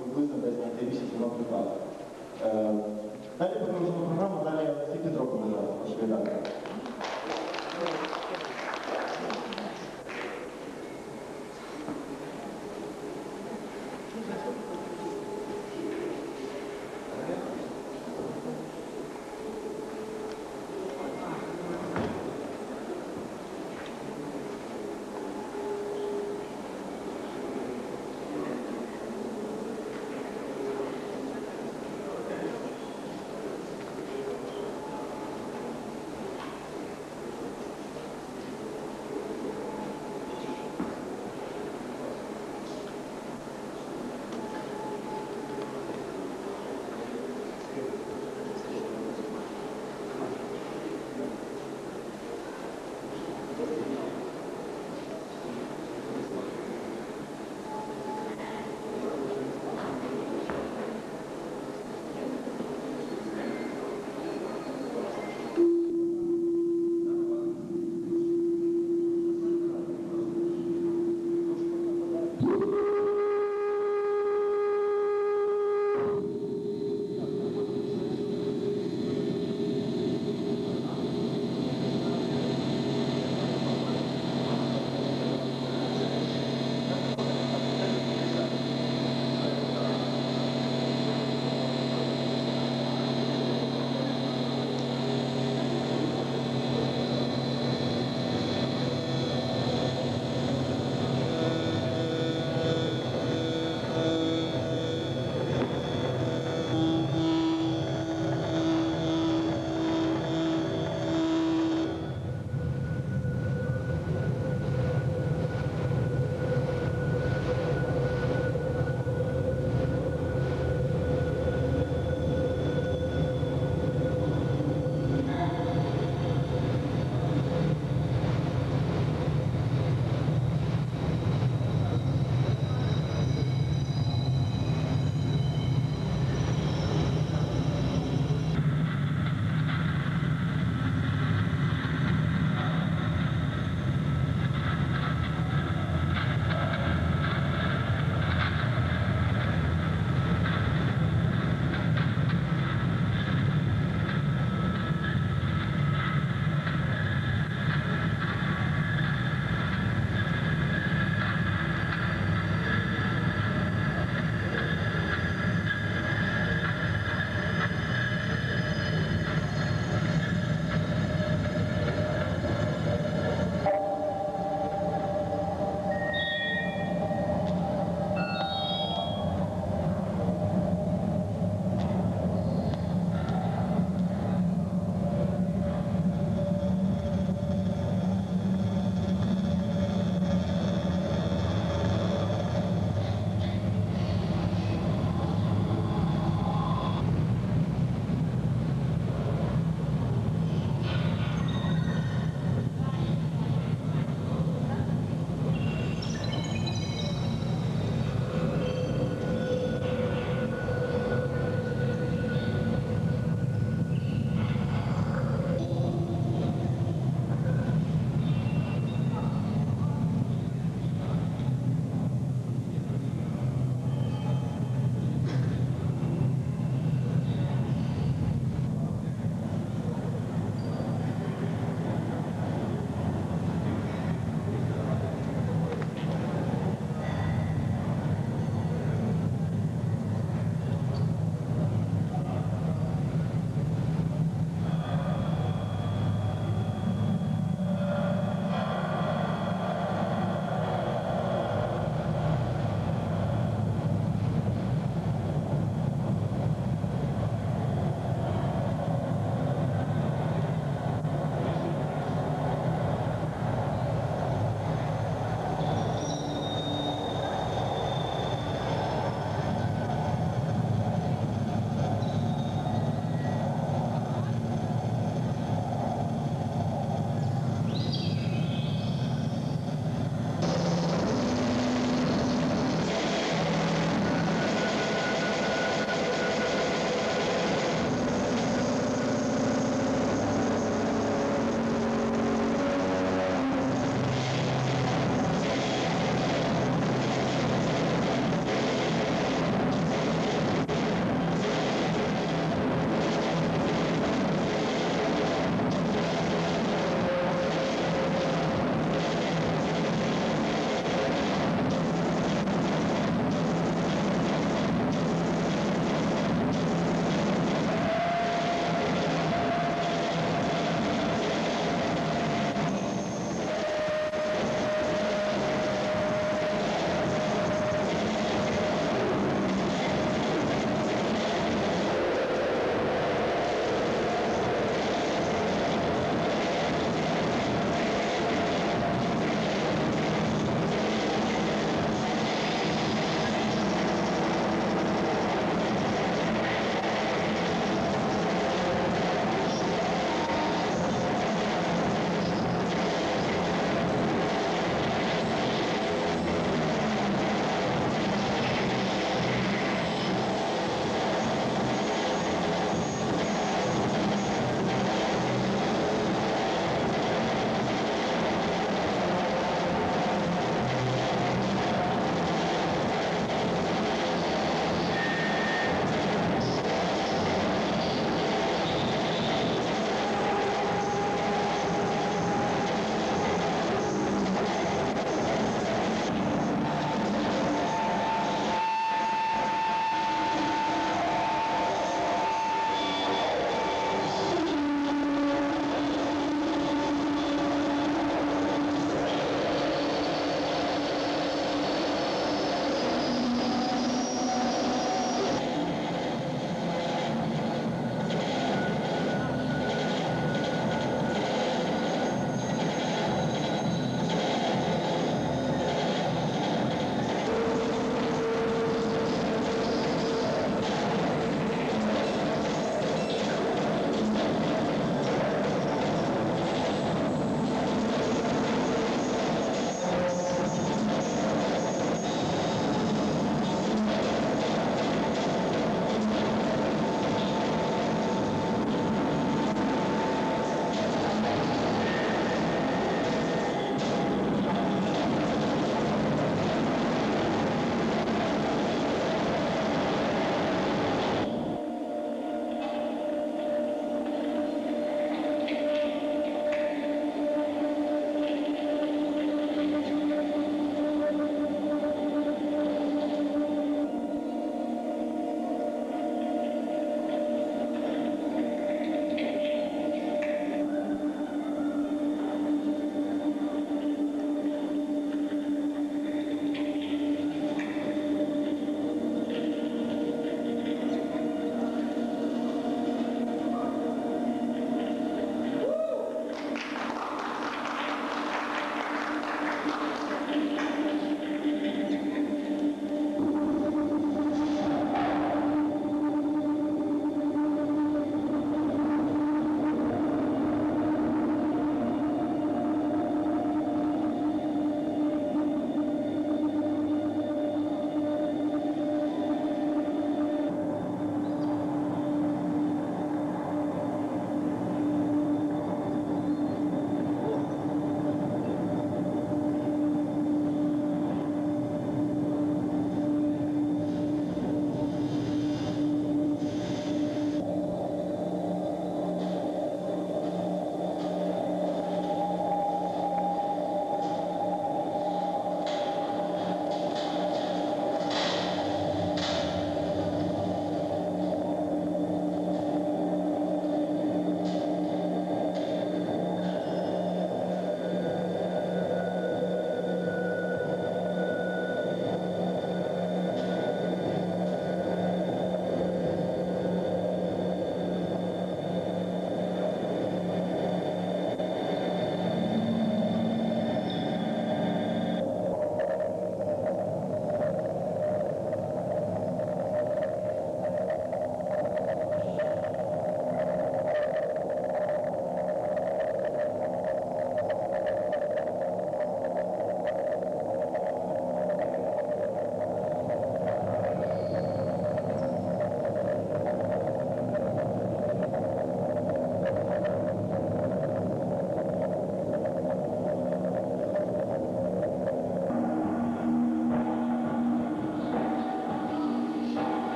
приблизно десь на 5 місяців нам припали. Е, Далі продовжимо програму, далі всі під року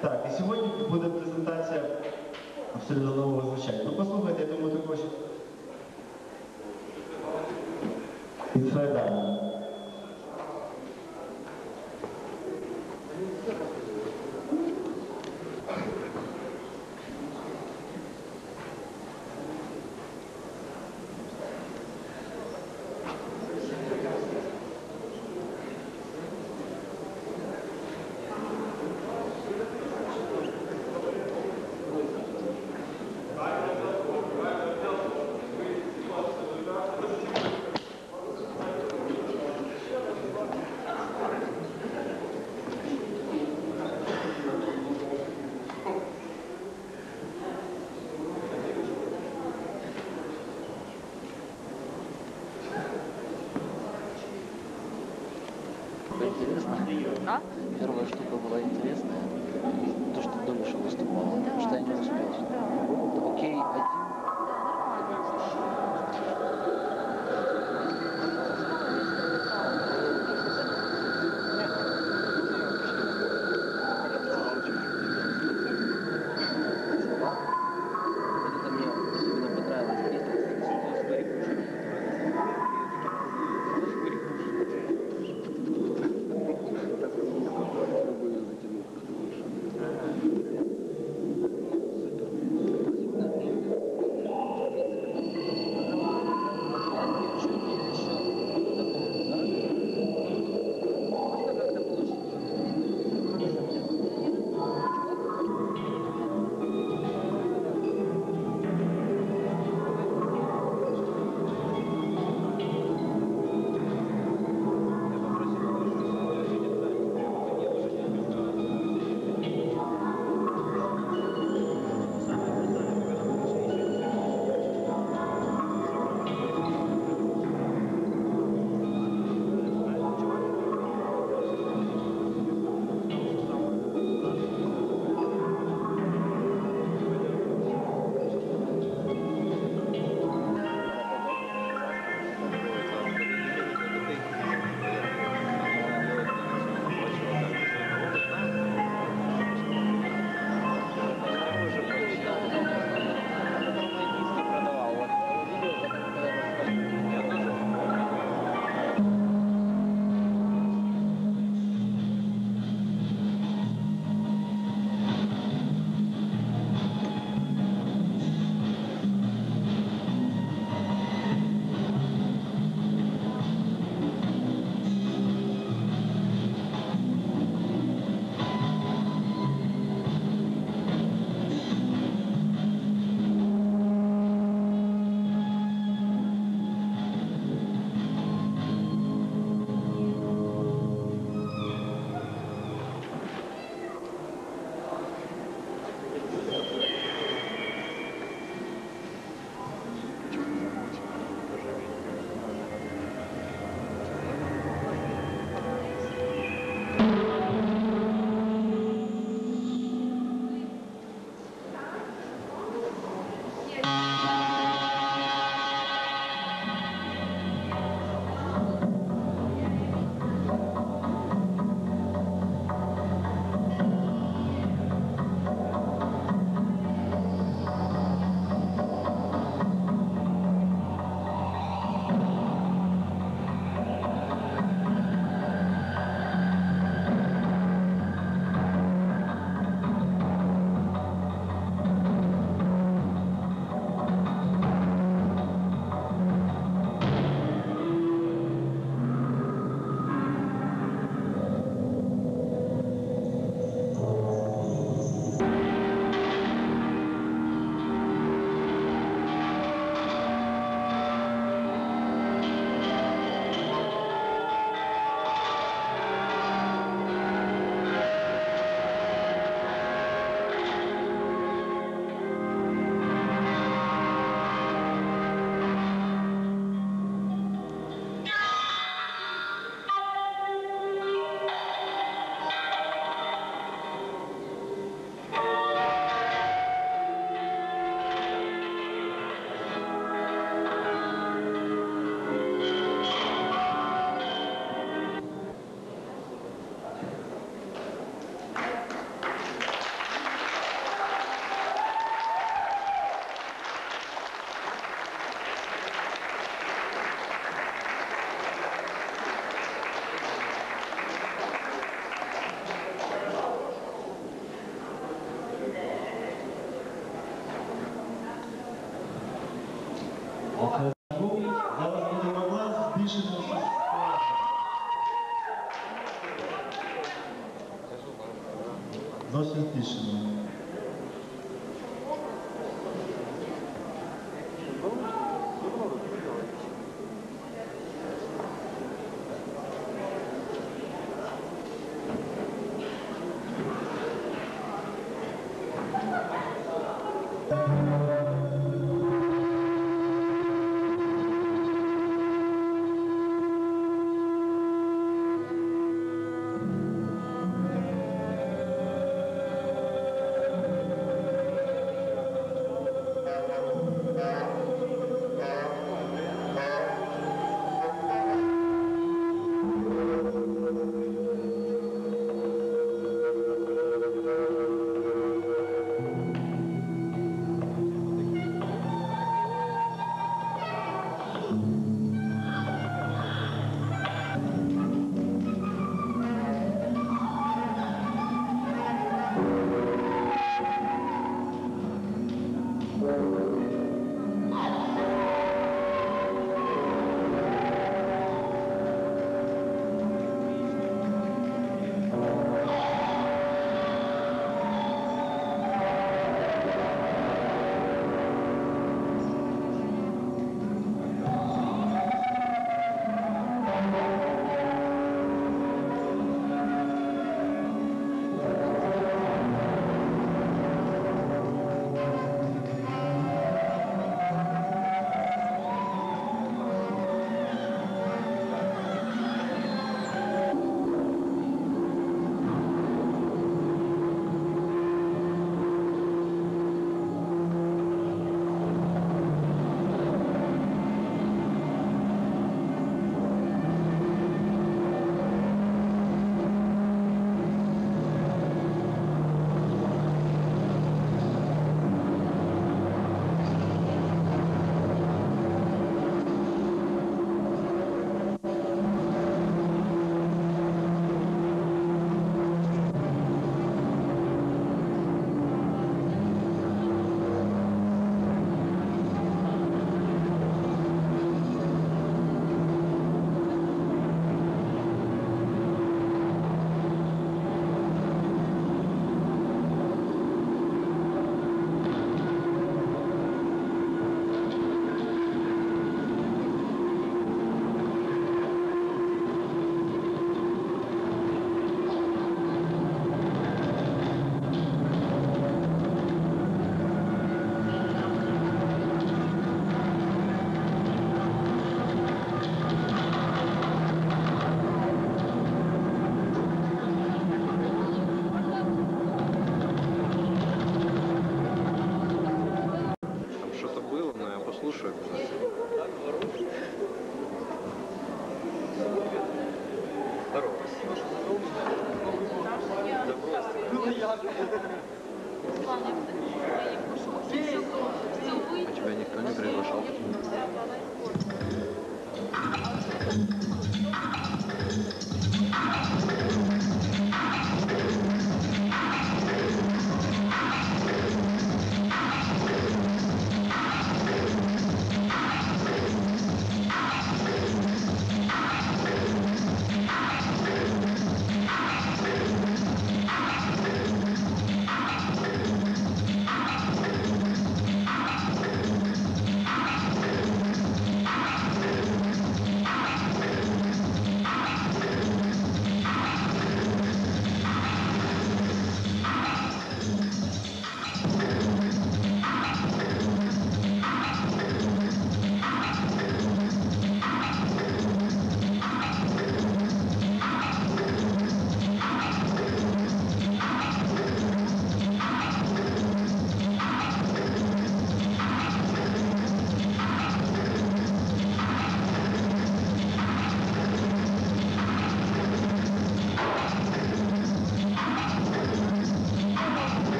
Так, и сегодня будет презентация абсолютно нового звучания. Ну послушайте я думаю, також. Інфрайдам. Здорово. А тебя никто не приглашал?